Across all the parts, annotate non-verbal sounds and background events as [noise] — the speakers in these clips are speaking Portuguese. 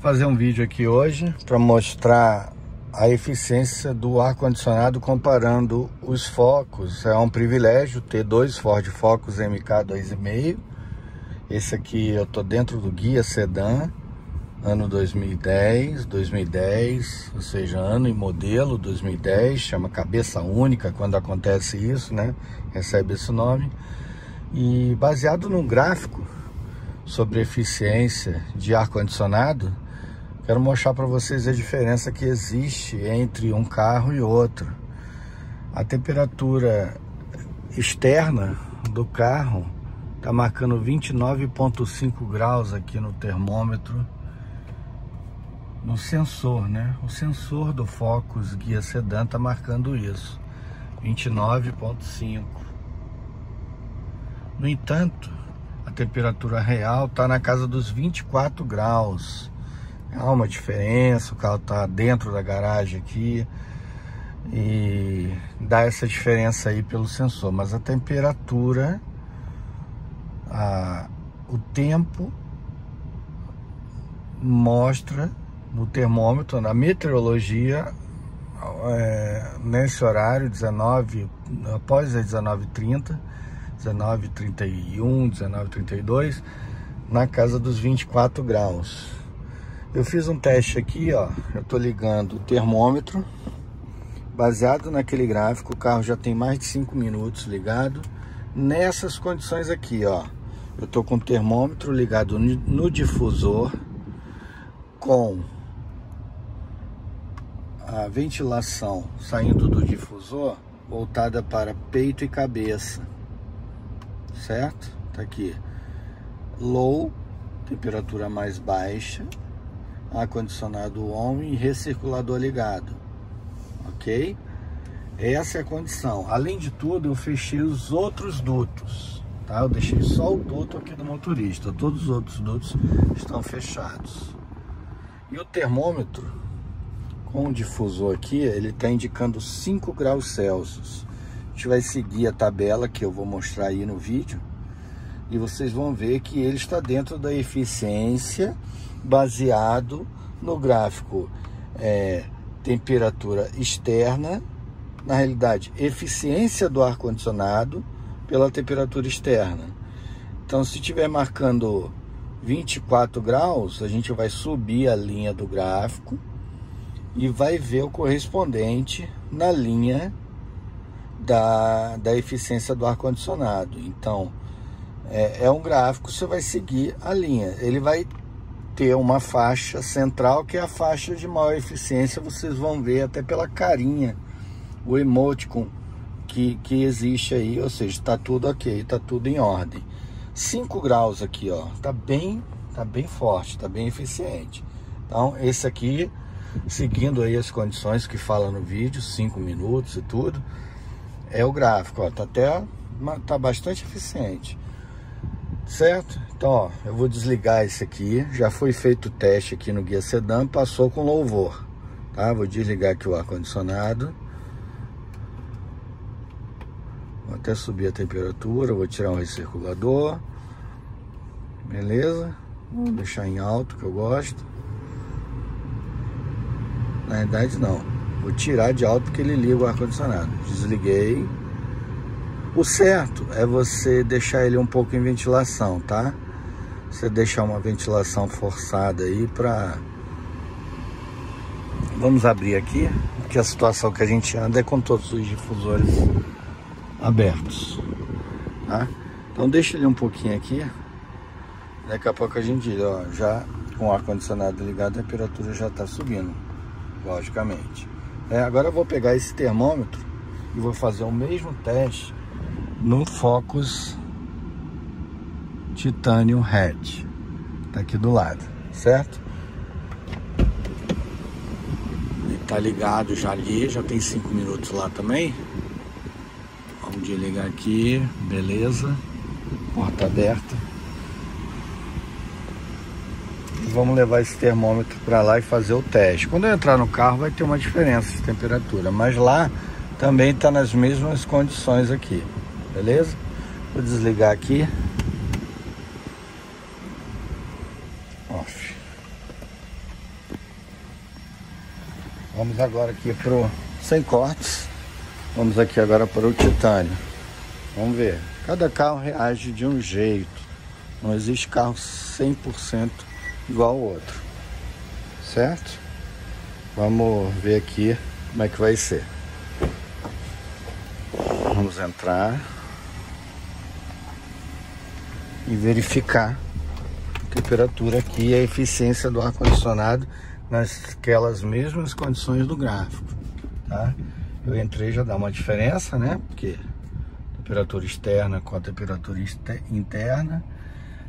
fazer um vídeo aqui hoje para mostrar a eficiência do ar-condicionado comparando os focos. É um privilégio ter dois Ford Focus MK 2.5. Esse aqui eu tô dentro do guia sedã, ano 2010, 2010, ou seja, ano e modelo 2010, chama cabeça única quando acontece isso, né? Recebe esse nome. E baseado num gráfico sobre eficiência de ar-condicionado, quero mostrar para vocês a diferença que existe entre um carro e outro. A temperatura externa do carro está marcando 29,5 graus aqui no termômetro, no sensor, né? O sensor do Focus Guia Sedan está marcando isso, 29,5. No entanto, a temperatura real está na casa dos 24 graus. Há uma diferença, o carro está dentro da garagem aqui e dá essa diferença aí pelo sensor, mas a temperatura, a, o tempo mostra no termômetro, na meteorologia, é, nesse horário, 19, após as 19h30, 19,31, 19,32, na casa dos 24 graus. Eu fiz um teste aqui, ó, eu tô ligando o termômetro, baseado naquele gráfico, o carro já tem mais de 5 minutos ligado, nessas condições aqui, ó. Eu tô com o termômetro ligado no difusor, com a ventilação saindo do difusor voltada para peito e cabeça certo? Tá aqui. Low, temperatura mais baixa, ar-condicionado on e recirculador ligado, ok? Essa é a condição. Além de tudo, eu fechei os outros dutos, tá? Eu deixei só o duto aqui do motorista, todos os outros dutos estão fechados. E o termômetro, com o difusor aqui, ele está indicando 5 graus Celsius gente vai seguir a tabela que eu vou mostrar aí no vídeo e vocês vão ver que ele está dentro da eficiência baseado no gráfico é, temperatura externa, na realidade eficiência do ar condicionado pela temperatura externa. Então se estiver marcando 24 graus, a gente vai subir a linha do gráfico e vai ver o correspondente na linha da, da eficiência do ar-condicionado. Então, é, é um gráfico, você vai seguir a linha. Ele vai ter uma faixa central, que é a faixa de maior eficiência, vocês vão ver até pela carinha, o emoticon que, que existe aí, ou seja, está tudo ok, está tudo em ordem. 5 graus aqui, ó, tá bem, tá bem forte, tá bem eficiente. Então, esse aqui, seguindo aí as condições que fala no vídeo, 5 minutos e tudo, é o gráfico, ó, tá até tá bastante eficiente. Certo? Então, ó, eu vou desligar esse aqui. Já foi feito o teste aqui no guia sedã, passou com louvor, tá? Vou desligar aqui o ar condicionado. Vou até subir a temperatura, vou tirar um recirculador. Beleza? Vou deixar em alto que eu gosto. Na verdade não. Vou tirar de alto porque ele liga o ar-condicionado. Desliguei. O certo é você deixar ele um pouco em ventilação, tá? Você deixar uma ventilação forçada aí pra... Vamos abrir aqui, porque a situação que a gente anda é com todos os difusores abertos, tá? Então deixa ele um pouquinho aqui. Daqui a pouco a gente, ó, já com o ar-condicionado ligado, a temperatura já tá subindo, logicamente. É, agora eu vou pegar esse termômetro e vou fazer o mesmo teste no Focus Titanium Hatch. Tá aqui do lado, certo? Ele tá ligado já ali, já tem 5 minutos lá também. Vamos desligar aqui, beleza. Porta aberta. vamos levar esse termômetro para lá e fazer o teste. Quando eu entrar no carro vai ter uma diferença de temperatura, mas lá também está nas mesmas condições aqui, beleza? Vou desligar aqui. Vamos agora aqui pro sem cortes. Vamos aqui agora para o titânio. Vamos ver. Cada carro reage de um jeito. Não existe carro 100% igual ao outro. Certo? Vamos ver aqui como é que vai ser. Vamos entrar e verificar a temperatura aqui e a eficiência do ar-condicionado nasquelas mesmas condições do gráfico, tá? Eu entrei já dá uma diferença, né? Porque temperatura externa com a temperatura interna.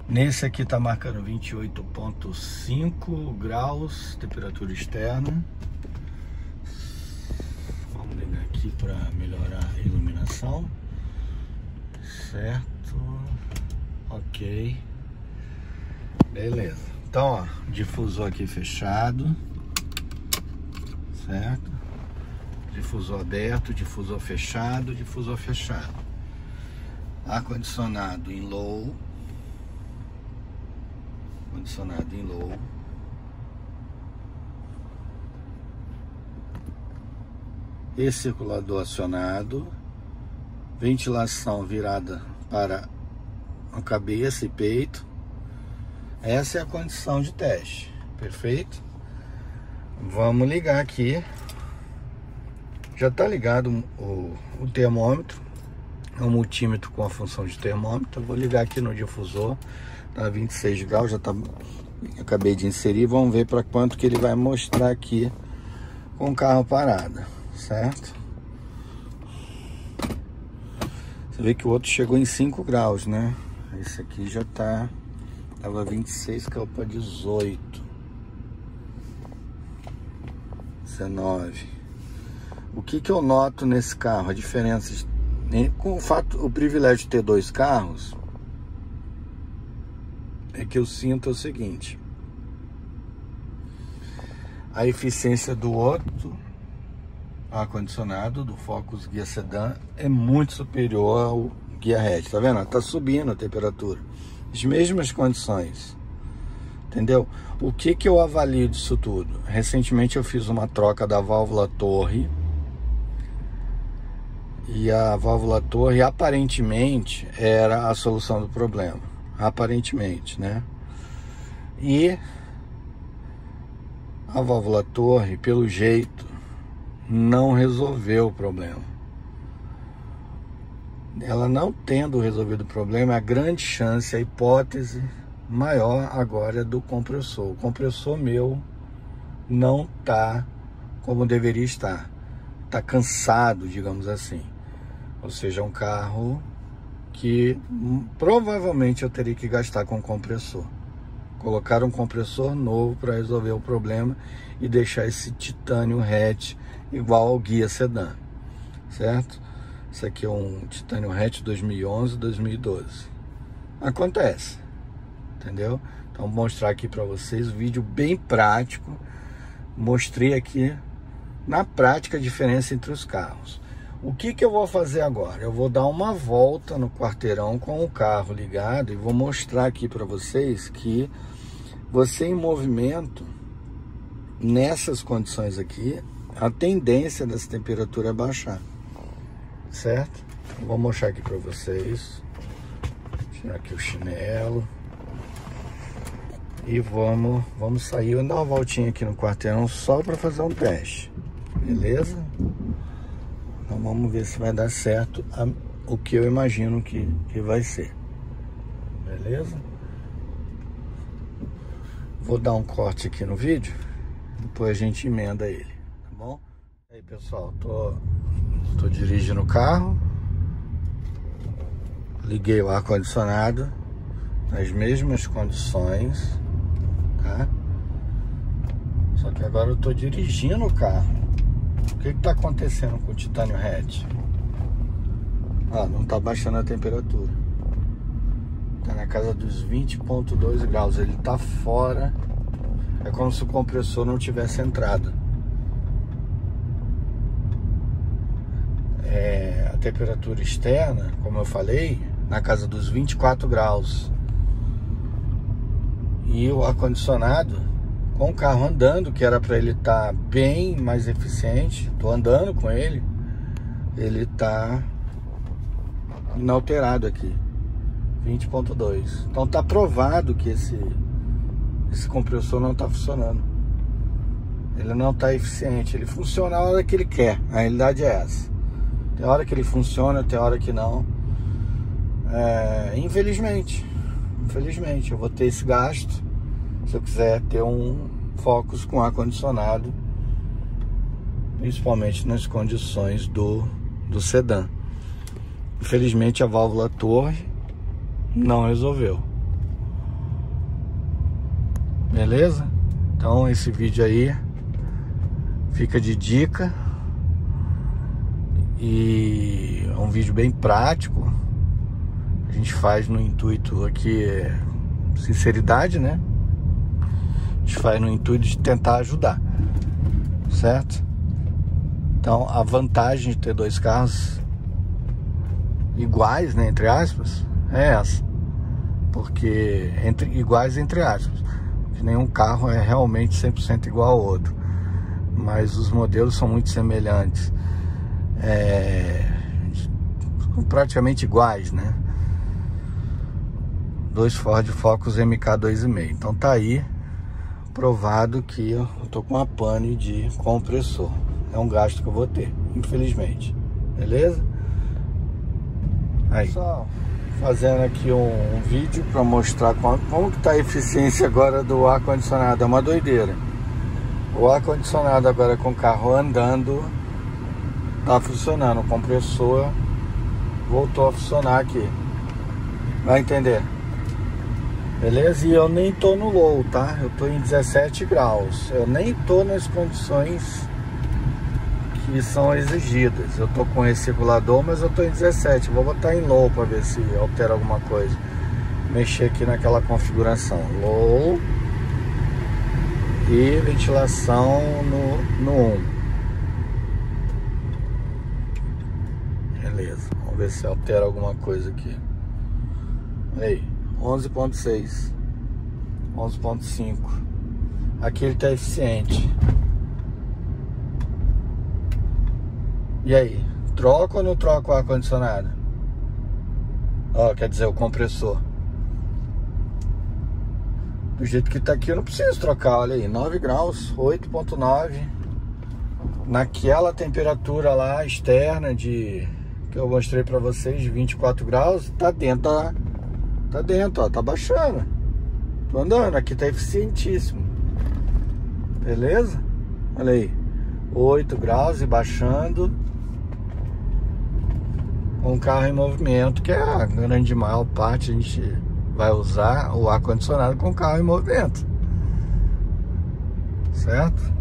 Nesse aqui tá marcando 28.5 graus, temperatura externa. Vamos ligar aqui para melhorar a iluminação. Certo. Ok. Beleza. Então, ó, difusor aqui fechado, certo? Difusor aberto, difusor fechado, difusor fechado. Ar-condicionado em low. Condicionado em low. Recirculador acionado. Ventilação virada para a cabeça e peito essa é a condição de teste, perfeito? Vamos ligar aqui. Já está ligado o, o termômetro, é um multímetro com a função de termômetro. vou ligar aqui no difusor, tá 26 graus, já tá acabei de inserir. Vamos ver para quanto que ele vai mostrar aqui com o carro parado, certo? Você vê que o outro chegou em 5 graus, né? Esse aqui já está Tava 26, caiu para 18. 19. O que que eu noto nesse carro? A diferença com o fato, o privilégio de ter dois carros é que eu sinto o seguinte: a eficiência do outro ar condicionado do Focus Guia Sedan é muito superior ao Guia Hatch, tá vendo? Tá subindo a temperatura as mesmas condições. Entendeu? O que, que eu avalio disso tudo? Recentemente eu fiz uma troca da válvula torre. E a válvula torre aparentemente era a solução do problema. Aparentemente, né? E a válvula torre, pelo jeito, não resolveu o problema ela não tendo resolvido o problema, a grande chance, a hipótese maior agora é do compressor. O compressor meu não está como deveria estar. Está cansado, digamos assim. Ou seja, um carro que provavelmente eu teria que gastar com compressor. Colocar um compressor novo para resolver o problema e deixar esse titânio hatch igual ao guia sedã, certo? Isso aqui é um Titanium Hatch 2011-2012. Acontece, entendeu? Então, vou mostrar aqui para vocês um vídeo bem prático. Mostrei aqui na prática a diferença entre os carros. O que, que eu vou fazer agora? Eu vou dar uma volta no quarteirão com o carro ligado e vou mostrar aqui para vocês que você em movimento, nessas condições aqui, a tendência dessa temperatura é baixar certo? Vou mostrar aqui para vocês. Tirar aqui o chinelo. E vamos, vamos sair, eu dar uma voltinha aqui no quarteirão só para fazer um teste. Beleza? Então vamos ver se vai dar certo a, o que eu imagino que, que vai ser. Beleza? Vou dar um corte aqui no vídeo, depois a gente emenda ele? Aí pessoal, tô Estou dirigindo o carro. Liguei o ar-condicionado nas mesmas condições, tá? Só que agora eu estou dirigindo o carro. O que está acontecendo com o Titânio Hatch? Ah, não está baixando a temperatura. Está na casa dos 20.2 graus. Ele está fora. É como se o compressor não tivesse entrado. É, a temperatura externa, como eu falei, na casa dos 24 graus. E o ar-condicionado com o carro andando, que era para ele estar tá bem mais eficiente. Tô andando com ele. Ele tá inalterado aqui. 20.2. Então tá provado que esse esse compressor não tá funcionando. Ele não tá eficiente. Ele funciona a hora que ele quer. A realidade é essa. Tem hora que ele funciona, tem hora que não. É, infelizmente. Infelizmente, eu vou ter esse gasto se eu quiser ter um Focus com ar-condicionado, principalmente nas condições do, do sedã. Infelizmente a válvula torre não resolveu. Beleza? Então esse vídeo aí fica de dica e é um vídeo bem prático. A gente faz no intuito aqui sinceridade, né? gente faz no intuito de tentar ajudar, certo? Então, a vantagem de ter dois carros iguais, né, entre aspas, é essa. Porque, entre, iguais entre aspas, porque nenhum carro é realmente 100% igual ao outro. Mas os modelos são muito semelhantes. É, praticamente iguais, né? Dois Ford Focus MK2,5. Então tá aí provado que eu tô com uma pane de compressor. É um gasto que eu vou ter, infelizmente. Beleza? Aí. Pessoal, fazendo aqui um, um vídeo para mostrar como, como que tá a eficiência agora do ar condicionado. É uma doideira. O ar condicionado agora com o carro andando tá funcionando. O compressor voltou a funcionar aqui. Vai entender? Beleza? E eu nem tô no low, tá? Eu tô em 17 graus. Eu nem tô nas condições que são exigidas. Eu tô com esse regulador, mas eu tô em 17. Vou botar em low para ver se altera alguma coisa. Mexer aqui naquela configuração. Low e ventilação no, no 1. Beleza. Vamos ver se altera alguma coisa aqui. Aí. 11.6 11.5 aqui ele está eficiente. E aí troca ou não troca o ar condicionado ó quer dizer o compressor. Do jeito que está aqui eu não preciso trocar olha aí 9 graus 8.9 naquela temperatura lá externa de que eu mostrei para vocês de 24 graus tá dentro da Tá dentro, ó, tá baixando. Tô andando, aqui tá eficientíssimo. Beleza? Olha aí. 8 graus e baixando. O carro em movimento, que é a grande maior parte a gente vai usar o ar-condicionado com o carro em movimento. Certo?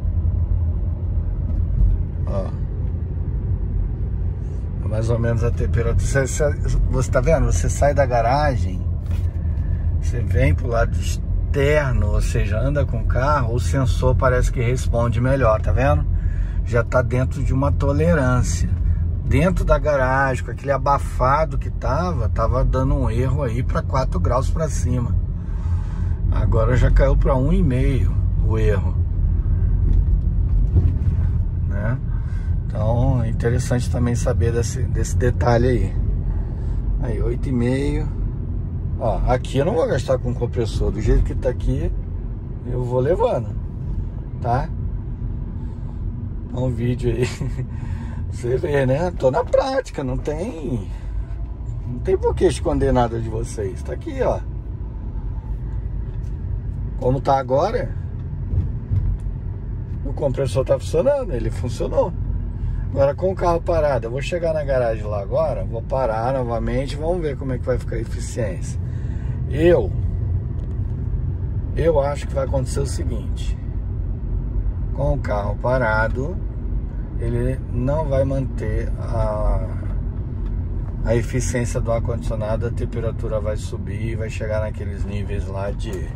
Ó. Mais ou menos a temperatura. Você, você tá vendo? Você sai da garagem você vem para o lado externo, ou seja, anda com o carro, o sensor parece que responde melhor, tá vendo? Já está dentro de uma tolerância. Dentro da garagem, com aquele abafado que tava, tava dando um erro aí para 4 graus para cima. Agora já caiu para 1,5 o erro. Né? Então interessante também saber desse, desse detalhe aí. Aí, 8,5 Ó, aqui eu não vou gastar com compressor. Do jeito que tá aqui, eu vou levando. Tá? Um vídeo aí. [laughs] Você vê, né? Tô na prática, não tem. Não tem por que esconder nada de vocês. Tá aqui, ó. Como tá agora, o compressor tá funcionando, ele funcionou. Agora com o carro parado, eu vou chegar na garagem lá agora, vou parar novamente, vamos ver como é que vai ficar a eficiência. Eu eu acho que vai acontecer o seguinte: com o carro parado, ele não vai manter a, a eficiência do ar-condicionado, a temperatura vai subir vai chegar naqueles níveis lá de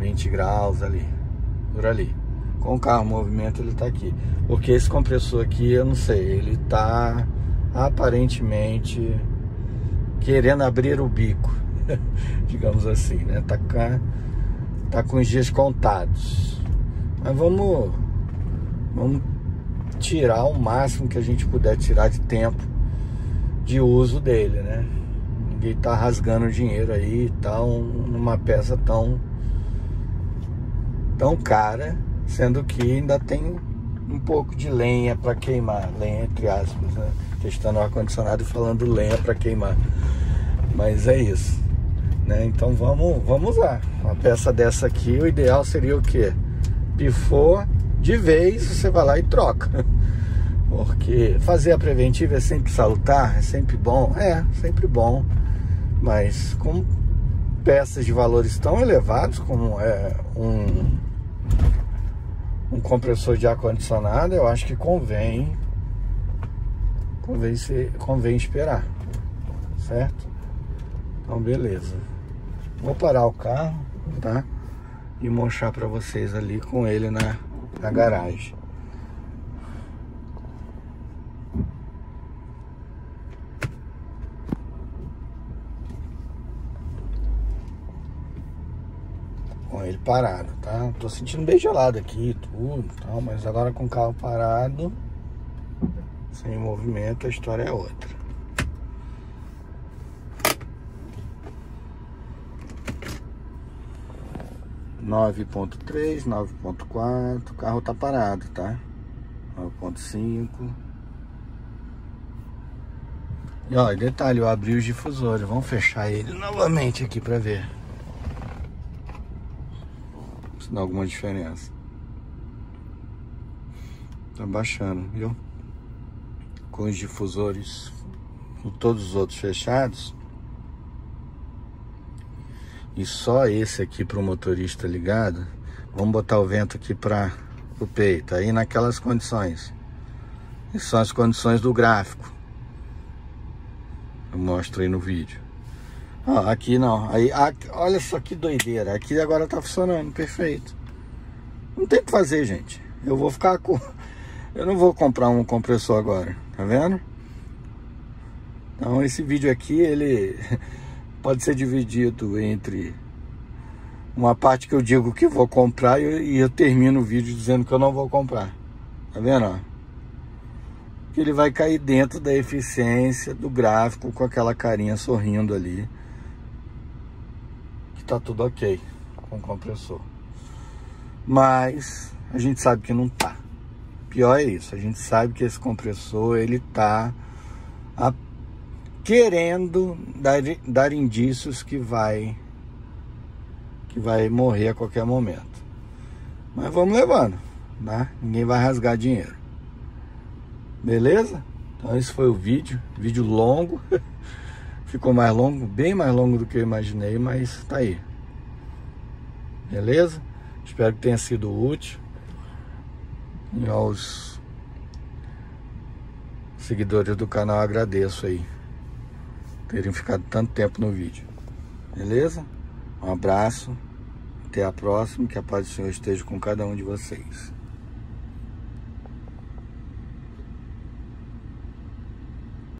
20 graus ali, por ali. Com o carro movimento ele está aqui. Porque esse compressor aqui, eu não sei, ele está aparentemente querendo abrir o bico. [laughs] digamos assim, né? Tá tá com os dias contados. Mas vamos, vamos tirar o máximo que a gente puder tirar de tempo de uso dele, né? Ninguém tá rasgando dinheiro aí tal numa peça tão tão cara, sendo que ainda tem um pouco de lenha para queimar, lenha entre aspas, né? Testando o ar-condicionado e falando lenha para queimar. Mas é isso. Né? Então vamos, vamos usar. Uma peça dessa aqui, o ideal seria o quê? Pifou de vez, você vai lá e troca. [laughs] Porque fazer a preventiva é sempre salutar, é sempre bom, é, sempre bom. Mas com peças de valores tão elevados como é um, um compressor de ar-condicionado, eu acho que convém convém, ser, convém esperar, certo? Então beleza. Vou parar o carro, tá? E mostrar para vocês ali com ele na, na garagem. Com ele parado, tá? Tô sentindo bem gelado aqui, tudo, tal, mas agora com o carro parado, sem movimento, a história é outra. 9.3, 9.4, o carro tá parado, tá? 9.5. E ó, detalhe, eu abri os difusores, vamos fechar ele novamente aqui pra ver. Se dá alguma diferença. Tá baixando, viu? Com os difusores, todos os outros fechados, e só esse aqui para o motorista ligado. Vamos botar o vento aqui para o peito, aí naquelas condições. E são as condições do gráfico. Eu mostro aí no vídeo. Aqui não. Aí, aqui, olha só que doideira. Aqui agora tá funcionando, perfeito. Não tem o que fazer, gente. Eu vou ficar com... [laughs] Eu não vou comprar um compressor agora, tá vendo? Então esse vídeo aqui, ele [laughs] pode ser dividido entre uma parte que eu digo que vou comprar e eu termino o vídeo dizendo que eu não vou comprar. Tá vendo? Que ele vai cair dentro da eficiência do gráfico com aquela carinha sorrindo ali. Tá tudo ok com o compressor. Mas a gente sabe que não tá. Pior é isso, a gente sabe que esse compressor ele tá a querendo dar, dar indícios que vai que vai morrer a qualquer momento. Mas vamos levando, né? Ninguém vai rasgar dinheiro. Beleza? Então esse foi o vídeo, vídeo longo. [laughs] Ficou mais longo, bem mais longo do que eu imaginei, mas tá aí. Beleza? Espero que tenha sido útil. E aos seguidores do canal agradeço aí terem ficado tanto tempo no vídeo. Beleza? Um abraço, até a próxima, que a paz do Senhor esteja com cada um de vocês.